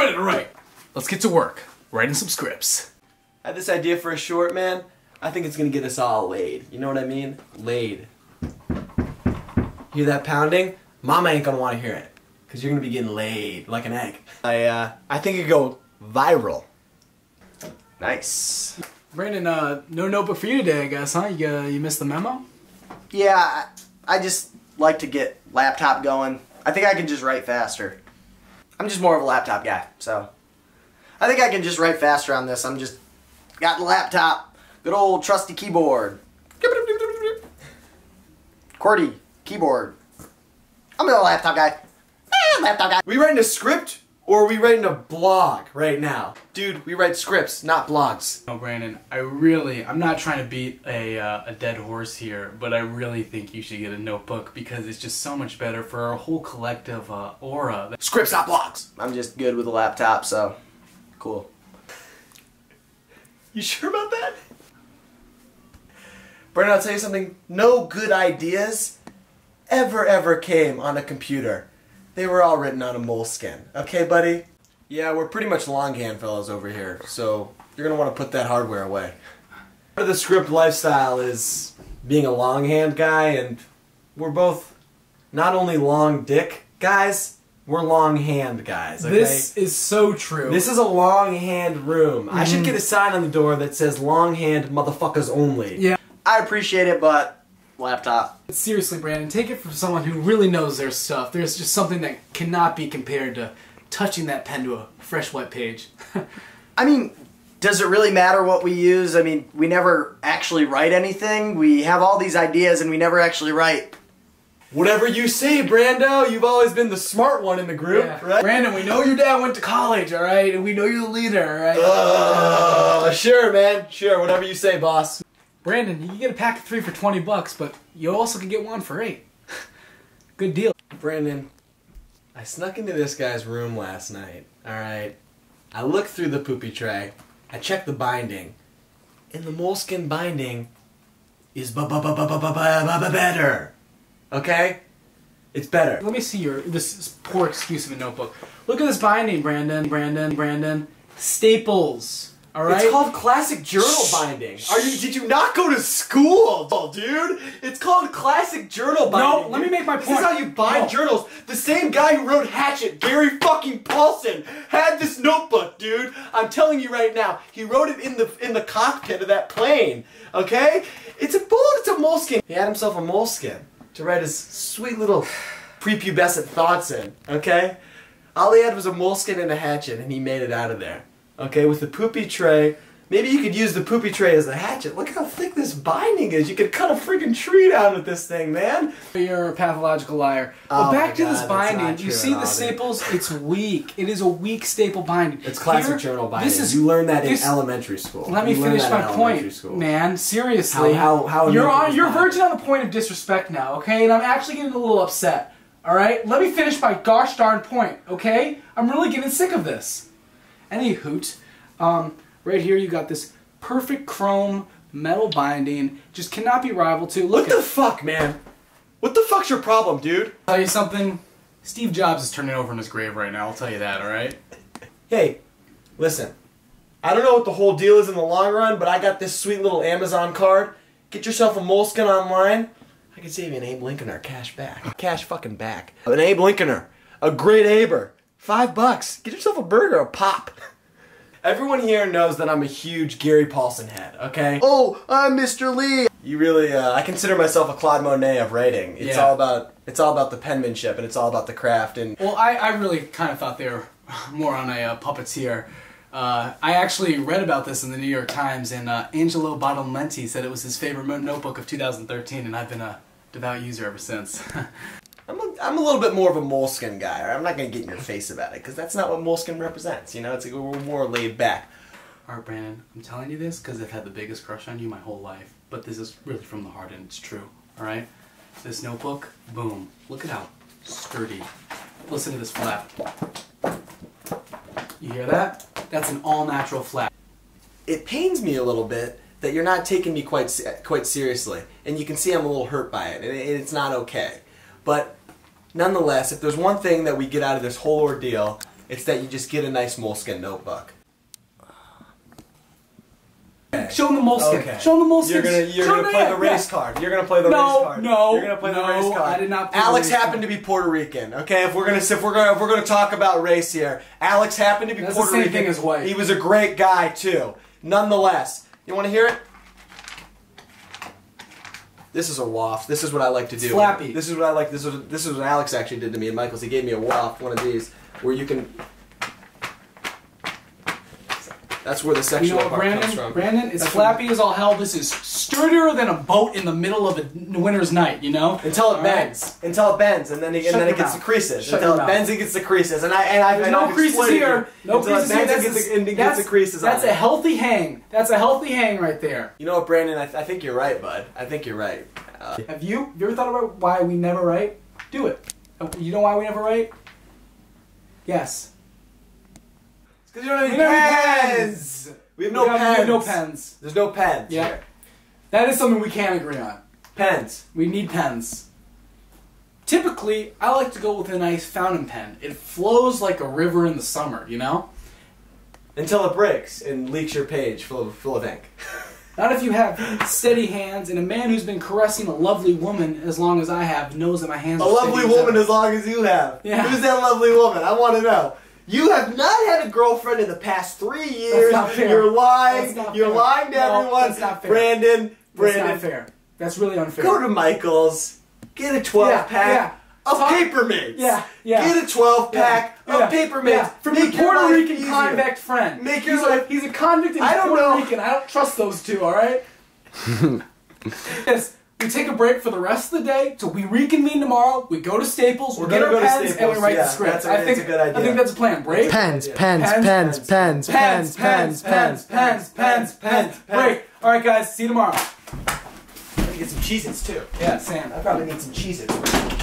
ready to write. Let's get to work. Writing some scripts. I had this idea for a short, man. I think it's gonna get us all laid. You know what I mean? Laid. Hear that pounding? Mama ain't gonna wanna hear it. Cause you're gonna be getting laid like an egg. I, uh, I think it go viral. Nice. Brandon, uh, no notebook for you today, I guess, huh? You, uh, you missed the memo? Yeah, I, I just like to get laptop going. I think I can just write faster. I'm just more of a laptop guy, so I think I can just write faster on this. I'm just got the laptop, good old trusty keyboard. QWERTY keyboard. I'm a laptop guy. Eh, laptop guy. We writing a script or are we writing a blog right now? Dude, we write scripts, not blogs. No, Brandon, I really, I'm not trying to beat a, uh, a dead horse here, but I really think you should get a notebook because it's just so much better for our whole collective uh, aura. Scripts, not blogs. I'm just good with a laptop, so cool. You sure about that? Brandon, I'll tell you something. No good ideas ever, ever came on a computer. They were all written on a Moleskine. Okay, buddy? Yeah, we're pretty much longhand fellows over here, so you're gonna want to put that hardware away. Part of the script lifestyle is being a longhand guy, and we're both not only long dick guys, we're long hand guys. Okay? This is so true. This is a long hand room. I should mm-hmm. get a sign on the door that says long hand motherfuckers only. yeah. I appreciate it, but laptop. Seriously, Brandon, take it from someone who really knows their stuff. There's just something that cannot be compared to touching that pen to a fresh white page. I mean, does it really matter what we use? I mean, we never actually write anything. We have all these ideas and we never actually write. Whatever you say, Brando, you've always been the smart one in the group, right? Brandon, we know your dad went to college, all right, and we know you're the leader, all right. Uh, sure, man. Sure, whatever you say, boss. Brandon, you can get a pack of three for twenty bucks, but you also can get one for eight. Good deal. Brandon, I snuck into this guy's room last night, alright? I looked through the Pupitre, I checked the binding, and the Moleskine binding is bu bu bu bu bu bu bu bu better. Okay? It's better. Let me see your this poor excuse of a notebook. Look at this binding, Brandon, Brandon, Brandon. Staples. All right. It's called classic journal binding. Are you? Did you not go to school, dude? It's called classic journal binding. No, let me make my point. This is how you bind No. journals. The same guy who wrote Hatchet, Gary fucking Paulsen, had this notebook, dude. I'm telling you right now, he wrote it in the in the cockpit of that plane. Okay? It's a bullet. It's a Moleskine. He had himself a Moleskine to write his sweet little prepubescent thoughts in. Okay? All he had was a Moleskine and a hatchet, and he made it out of there. Okay, with the Pupitre. Maybe you could use the Pupitre as a hatchet. Look how thick this binding is. You could cut a freaking tree down with this thing, man. You're a pathological liar. Oh back to God, this binding. You see the staples? It's weak. It is a weak staple binding. It's classic Here, journal binding. This is you learn that in elementary school. Let me You finish my point, school. man. Seriously, How- how- how you're on you're verging on the point of disrespect now, okay? And I'm actually getting a little upset. All right, let me finish my gosh darn point, okay? I'm really getting sick of this. Any hoot, um, right here you got this perfect chrome metal binding, just cannot be rivaled to. Look What the fuck, man? What the fuck's your problem, dude? I'll tell you something. Steve Jobs is turning over in his grave right now. I'll tell you that. All right. Hey, listen. I don't know what the whole deal is in the long run, but I got this sweet little Amazon card. Get yourself a Moleskine online. I can save you an Abe Lincolner cash back. Cash fucking back. An Abe Lincolner. A great Aber. Five bucks. Get yourself a burger, a pop. Everyone here knows that I'm a huge Gary Paulsen head, okay? Oh, I'm Mr. Lee. You really, uh, I consider myself a Claude Monet of writing. It's Yeah. all about, it's all about the penmanship and it's all about the craft and Well, I, I really kind of thought they were more on a uh, Pupitre. Uh, I actually read about this in the New York Times, and uh, Angelo Badalamenti said it was his favorite notebook of 2013, and I've been a devout user ever since. I'm a little bit more of a Moleskine guy. Right? I'm not gonna get in your face about it because that's not what Moleskine represents. You know, it's like we're more laid back. All right, Brandon, I'm telling you this because I've had the biggest crush on you my whole life, but this is really from the heart, and it's true. All right, this notebook, boom, look at how sturdy. Listen to this flap. You hear that? That's an all-natural flap. It pains me a little bit that you're not taking me quite quite seriously, and you can see I'm a little hurt by it, and it's not okay. But nonetheless, if there's one thing that we get out of this whole ordeal, It's that you just get a nice Moleskine notebook. Show him the Moleskine. Okay. Show him the Moleskine. You're gonna you're gonna play the race Yeah. card. You're gonna play the No, race card. no, You're gonna play the no, race card. I did not Alex happened card. to be Puerto Rican. Okay, if we're gonna if we're gonna if we're gonna talk about race here, Alex happened to be That's the Puerto same Rican. thing as white. He was a great guy too. Nonetheless, you want to hear it? This is a waft. This is what I like to do. Flappy. This is what I like. This is this is what Alex actually did to me and Michael's. He gave me a waft, one of these, where you can. That's where the You sexual know what, part comes Brandon? from. Brandon, it's That's flappy as all hell. This is sturdier than a boat in the middle of a winter's night. You know? Until it All right? bends. Until it bends, and then it, and then it gets mouth. the creases. Shut Until it bends, it gets the creases. And I and I There's and no I've creases explained here. No Until creases here. That's, gets the, and it gets the creases. that's on a it. healthy hang. That's a healthy hang right there. You know what, Brandon? I, th- I think you're right, bud. I think you're right. Uh, Have you? Have you ever thought about why we never write? Do it. You know why we never write? Yes. Because you don't have any pens. We have no we pens. have no pens. There's no pens. Yeah. here. That is something we can't agree on. Pens. We need pens. Typically, I like to go with a nice fountain pen. It flows like a river in the summer, you know? Until it breaks and leaks your page full of full of ink. Not if you have steady hands, and a man who's been caressing a lovely woman as long as I have knows that my hands A are lovely woman as long as you have. Yeah. Who's that lovely woman? I want to know. You have not had a girlfriend in the past three years. not fair. You're lying. That's not You're fair. lying to No, everyone. that's not fair. Brandon, That's Brandon, not fair. That's really unfair. go to Michael's. Get a 12 Yeah, pack yeah. of Talk- paper mates. Yeah, yeah. Get a 12 pack Yeah, of yeah, paper mates. yeah. From Make the your Puerto Rican easier. convict friend. Make your he's life- A, he's a convict and I don't Puerto know. Rican. I don't trust those two. All right. yes. We take a break for the rest of the day till we reconvene tomorrow. We go to Staples, we get our pens, and we write yeah, the script. that's a- I think a good idea. I think that's a plan. Break. Pens, Pens, pens, pens, pens, pens, Pens, pens, pens, pens, pens, pens. Break. All right, guys. See you tomorrow. Get some Cheez-Its too. Yeah, Sam. I probably need some Cheez-Its.